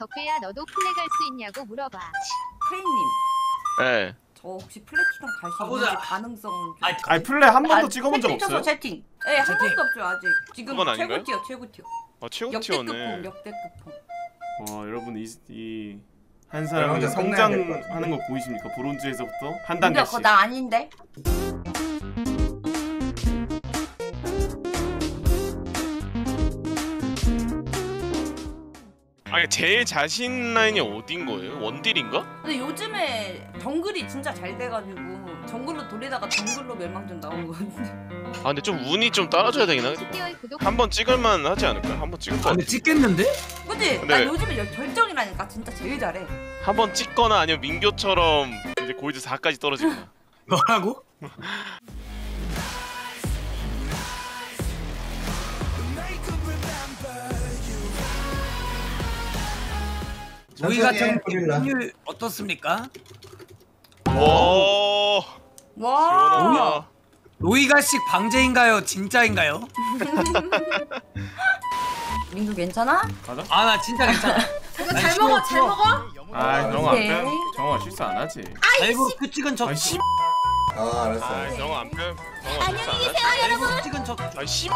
덕배야 너도 플래 갈 수 있냐고 물어봐. 크레인님 예. 저 혹시 플래티넘 갈 수 가보자. 있는지 가능성 좀 아이, 아니 플래 한 번도 아, 찍어본 적 채팅 없어요? 채팅 네한 채팅. 번도 없죠 아직 지금 그건 아닌가요? 최고 티어 최고 티어 아 최고 역대급 tier네. 폼 역대급 폼와 여러분 이한 사람이 될것 같은데. 성장하는 거 보이십니까? 브론즈에서부터 한 근데 단계씩. 그거 나 아닌데 아니 제일 자신 라인이 어딘 거예요? 원딜인가? 근데 요즘에 정글이 진짜 잘 돼가지고 정글로 돌리다가 정글로 멸망전 나온 거 같은데 아 근데 좀 운이 좀 따라줘야 되긴 하겠다. 10개월 구독 한 번 찍을만 하지 않을까? 한 번 찍을 거 아, 근데 찍겠는데? 그치? 근데- 난 요즘에 열- 결정이라니까 진짜 제일 잘해 한번 찍거나 아니면 민교처럼 이제 골드 4까지 떨어지거나. 뭐라고? 천천히 같은 해, 고릴라. 확률 어떻습니까? 오. 와. 로이가식 방제인가요? 진짜인가요? 민규 괜찮아? 아나 진짜 괜찮아. 이거 잘 먹어 잘 먹어? 아 정아 안. 정아 실수 안 하지. 일부러 규칙은 저 아이, 씨. 아 알았어 아 정아 안 빼. 정아 안녕히 계세요. 일부러 규칙은 저. 아 씨.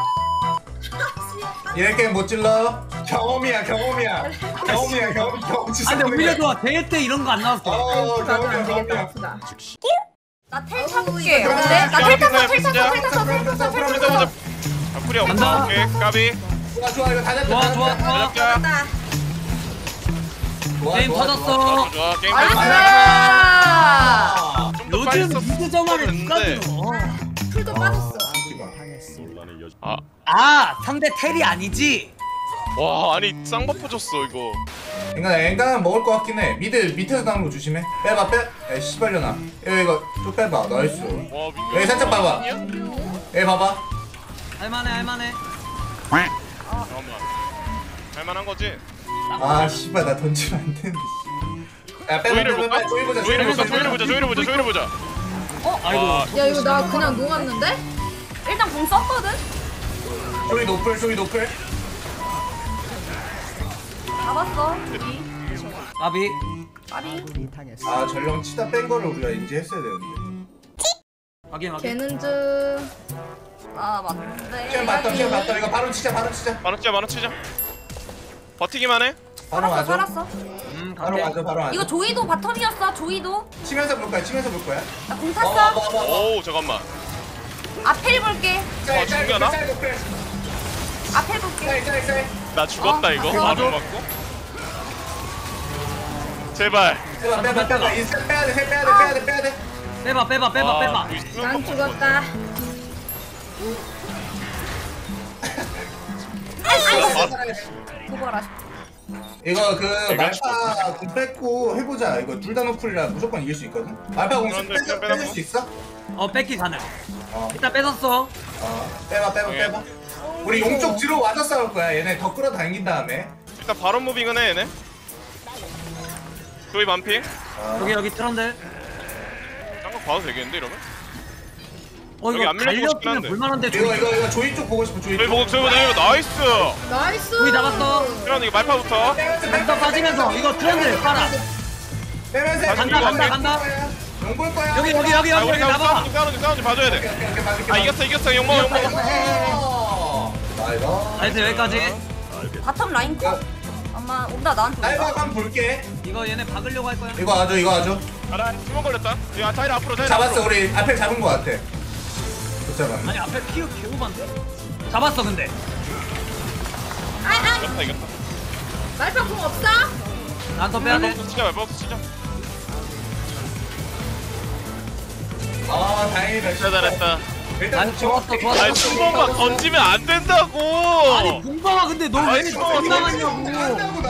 이럴 게못 찔러 경험이야 경험이야 경험이야 경험 경험 아 근데 오히려 좋아. 대회 때 이런 거 안 나왔어. 어 경험이야 경험이야 아프다 나텔 타볼게 이거 어때? 나텔 탔어 텔 탔어 텔 탔어 텔 탔어 텔 탔어 보자. 아 쿠리. 간다. 오케이 까비. 좋아 좋아 이거 다 됐다 좋아 다 좋아. 좋아. 나 좋아, 게임 좋아, 터졌어. 좋아 좋아 게임 나이스 아, 좀더 빨리 요즘 썼- 미드 정화를 누가 썼는데. 들어? 풀도 빠졌어 아, 아 상대 텔이 아니지. 와 아니 쌍버프 줬어 이거. 인간 엔간은 먹을 것 같긴 해 미드 밑에서 나오는 거 조심해 빼봐 빼 에 씨발려나 이거 이거 좀 빼봐 나이스 와 민규. 여기 살짝 봐봐. 에 봐봐 할만해 할만해. 잠깐만. 할만한 거지? 아 씨발 나 던지면 안 되는데 씨. 야 빼봐 조이를 빼봐 볼까? 빼봐 조이 보자 조이를 보자 조이를 보자 조이를 보자 조이를 보자. 아이고. 와, 야 이거 나 그냥 녹았는데? 일단 공 썼거든? 조이 노플 조이 노플 잡았어 아비. 까비 아 전령 치다 뺀 거를 우리가 인지했어야 되는데 확인 확인. 걔는 좀아 맞는데 시간 봤다 시간 봤다 이거 바로 치자 바로 치자 만원 치자 만원 치자. 버티기만 해. 바로 살았어 가죠 살았어 음 바로. 가죠 바로 가죠 이거 조이도 바텀이었어 조이도 치면서 볼 거야 치면서 볼 거야 나공 어, 탔어 뭐, 뭐, 뭐. 오 잠깐만. 앞에 볼게 짤, 짤, 앞에 볼게. 나 죽었다 어, 이거. 맞아. 맞아 맞고. 제발. 빼봐 빼봐 빼봐 빼야 돼 빼야 돼 빼야 돼 빼야 돼 빼봐 빼봐 빼봐 아, 빼봐. 그난 죽었다 그거라 이거 그 말파 공 뺏고 해보자 이거 둘 다 노플이라 무조건 이길 수 있거든 말파 공 그런데 뺏- 그냥 뺏을 빼놓고. 수 있어? 어 뺏기 가능. 어, 일단 뺏었어. 어 빼봐 빼봐 예. 빼봐 우리 용쪽 뒤로 와서 싸울 거야 얘네 더 끌어당긴 다음에 일단 바로 moving은 해 얘네. 조이 반피. 어. 여기 여기 트런들. 딴거 봐도 되겠는데 이러면? 어 여기 이거 안 밀려주고 싶긴 한데. 볼만한데 이거 조이. 이거 이거 조이 쪽 보고 싶어 조이 조이 쪽 보고 조이 보고 조이 보고 nice. 나이스 조이 잡았어. 그럼 이거 말파부터. 빼면서 간다 빠지면서 이거 트런들 빨아. 빼면서 간다, 간다, 간다, 간다. 용볼 거야 여기 여기 여기 아 여기 우리 여기 나봐. 싸움 싸움 좀 봐줘야 돼. 오케이 오케이 봐줄게 아 이겼어 이겼어 용먹어 용먹어. 어. 나이스 나이스 여기까지. 바텀 라인 컷 아마 온다 나한테 온다 한번 볼게 이거 얘네 박으려고 할 거야. 이거 아죠 이거 아죠 아나 주먹 걸렸다. 야 자이라 앞으로 자이라 잡았어 앞으로. 우리 앞에 잡은 거 같아 못 잡았네 아니 앞에 피우 개오반데? 잡았어 근데. 아아 이겼다 이겼다. 공 없어? 난더 빼야 돼. 치자 말파 치자. 아 다행이다 진짜 잘했다. 일단 아니 좋았어 좋았어. 아니 충범아 던지면 안 된다고. 아니 봉방아 근데 너왜 아니, 이렇게 봉방아, 건강하냐고.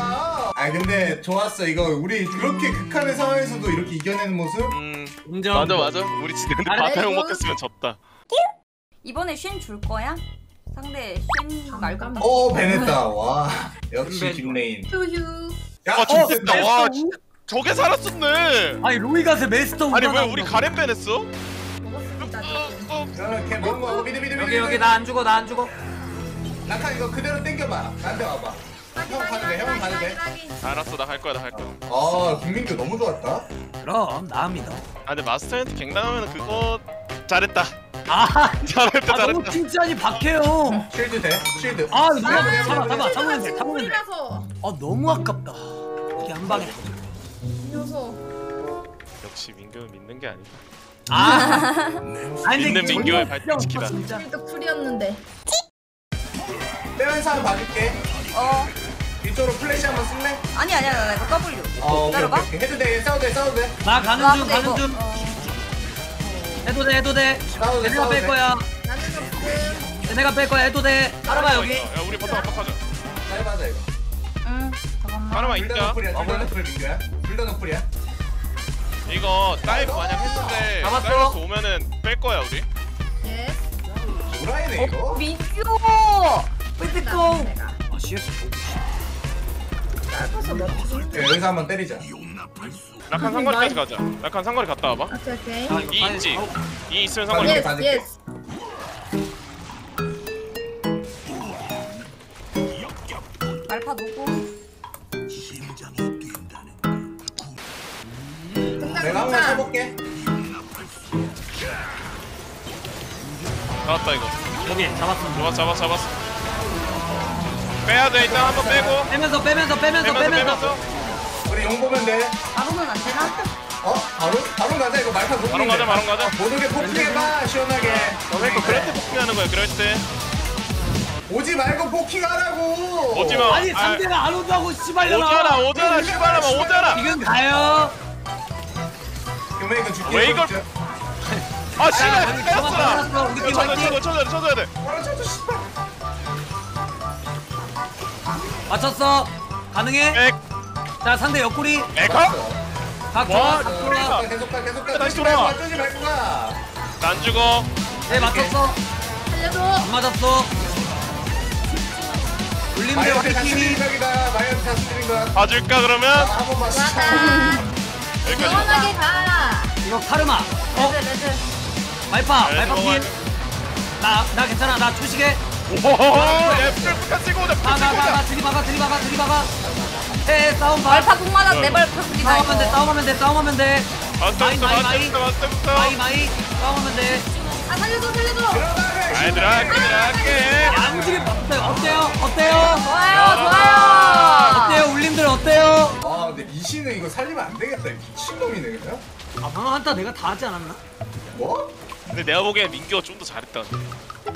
아 근데 좋았어 이거 우리 그렇게 극한의 상황에서도 이렇게 이겨내는 모습 음 인정. 맞아 맞아. 우리 진짜 근데 이거. 먹겠으면 졌다. 이번에 쉔줄 거야? 상대 쉔 말고 딱오 베냈다 와 역시 배- 김레인 휴휴 야아 진짜 진짜 와 진짜 저게 살았었네. 아니 로이가스 메스터 아니 왜 우리 오다고. 가렘 벤했어? 먹었습니다 저렇게 먹은 거 미드 미드 미드 여기 여기 나 안 죽어 나 안 죽어. 낙하 이거 그대로 땡겨봐 나한테 와봐 아형 가도 돼, 형은 가도 돼. 알았어 나 갈 거야 나 갈 거야 아 김민규 너무 좋았다. 그럼 나입니다. 아 근데 마스터한테 갱당하면 그거 잘했다 아, 잘했다 아 너무 잘했다 칭찬이 박해요. 쉴드 돼? 쉴드. 아 이거 아, 잡아 잡아. 잡으면 돼 잡으면 돼. 이라서 아 너무 아깝다. 이게 한 방에. 이 녀석. 역시 민규는 믿는 게 아니다 아, 아니 믿는 없어, 진짜. 또 쿨이었는데. 빼는 사람 봐줄게. 어 이쪽으로 플래시 한번 쓸래? 아니 아니야 나 이거 W 어 기다려봐. 오케이. 해도 돼 싸워도 돼 싸워도 돼. 나 가는 나중 가는 이거 중. 어, 해도 돼 해도 돼. 싸워도 돼 내가 싸워도 뺄 돼. 거야. 나는 없음. 내가 뺄 거야 해도 돼. 알아봐 여기. 야 우리 버터 압박하자 짧아져 이거. 응 하나만 인자 민규야. 불다 너플이야. 이거 다이브 만약 했는데 잡았어. 다이브스 오면은 뺄 거야 우리 예. 뭐라이네 이거. 민규 내가. 아 CS 보고 싶어. 짧아서 멋지긴. 야, 여기서 한번 때리자. 낙한 상거리까지 가자 낙한 상거리 갔다 와봐 오케이 오케이. 아, 이거 이 빨리 있지? 이 있으면 상거리 가. 예스 예스. 말파 놓고 내가 한번 해볼게. 나왔다 이거 여기 잡았어. 잡았어 잡았어 잡았어 빼야 돼 일단 한번 빼고 빼면서 빼면서 빼면서 빼면서 빼면서. 우리 용 보면 돼. 바로는 안 되나? 어? 바로? 바로 가자 이거 말파 녹음. 바로 가자, 바로 가자. 모두게 포킹해봐 시원하게. 너네 거 그럴 때 포킹하는 거야 그럴 때 오지 말고 포킹하라고. 오지 마 아니 상대가 안 온다고 씨발려라. 오잖아 오잖아 슈바라마 오잖아 지금 가요. 이거 줄게. 왜 이걸-. 아 씨발 잡았어. 우리 팀 쳐줘야 화이팅. 돼 쳐줘야 돼 쳐줘야 돼 쳐줘. 맞췄어. 가능해? 백 자 상대 옆구리. 에커? 각 와, 좋아. 각 소리가. 좋아. 계속 가 계속 가. 다시 돌아와. 가, 쫄지 말고 가. 난 죽어 네 맞췄어. 살려줘. 안 맞았어. 울림대 마이어트 다 화이팅. 스트린 각이다. 마이어트 다 스트린 각. 봐줄까 그러면 한 번만. 좋았 시원하게 가. 이거 카르마. 어 레드 레드 말파 네, 말파 넘어가야 필. 나나 괜찮아 나 초식해. 오호호호 오자 풀 찍고 가가가가 오자 들이박아 들이박아 들이박아. 해 싸움 봐. 말파 공 맞아 내 발파 그리다 싸움하면 돼 싸움하면 돼 싸움하면 돼. 마이, 마이, 마이. 마이 마이 싸움하면 돼. 아 살려줘 살려줘. 들어가게. 아이들아 들어갈게 양질이 이거 살리면 안 되겠다. 미친놈이네 그냥. 아 방금 한타 내가 다 하지 않았나? 뭐? 근데 내가 보기엔 민규가 좀 더 잘했다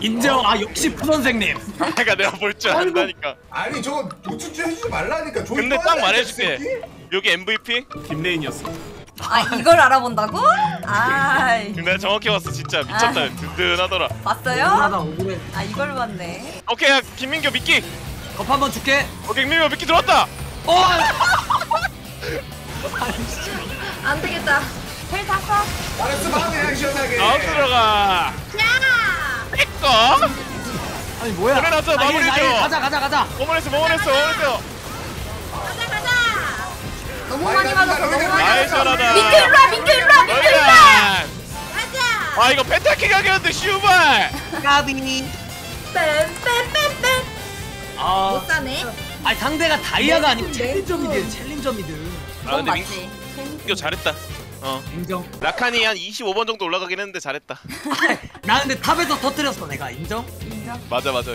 인정. 아 역시 푸 선생님. 그러니까 내가 볼줄 안다니까 아니 저거 우쭈쭈 해주지 말라니까. 근데 딱 말해줄게. 여기 MVP? 김레인이었어. 아 이걸 알아본다고? 아이 내가 정확히 봤어 진짜 미쳤다 아. 든든하더라 봤어요? 억울하다 억울해. 아 이걸 봤네 오케이 야 김민규 미끼 컵 한번 줄게. 오케이 김민규 미끼 들어왔다 어. 안 되겠다. 텔 탔어? 알았어 봐 그냥 시원하게. 다음 들어가 야. 뺏거 아니 뭐야? 그래놨어, 마무리해줘. 가자 가자 가자. 뭐만했어 뭐만했어 뭐만했어 가자 가자. 너무 많이 맞았어 너무 많이 맞았어 민규 일로 와 민규 일로 와 민규 일로와 가자. 아 이거 펜타킹 하겠는데 슈발 까비. 뺀뺀뺀뺀 아. 못 사네. 아니 상대가 다이아가 아니고 네, 챌린저 네. 미드 챌린저 미드. 아 근데 민, 맞지. 민규 잘했다. 어. 인정. 라칸이 한 25번 정도 올라가긴 했는데 잘했다. 나 근데 탑에서 터뜨렸어 내가. 인정. 인정? 맞아 맞아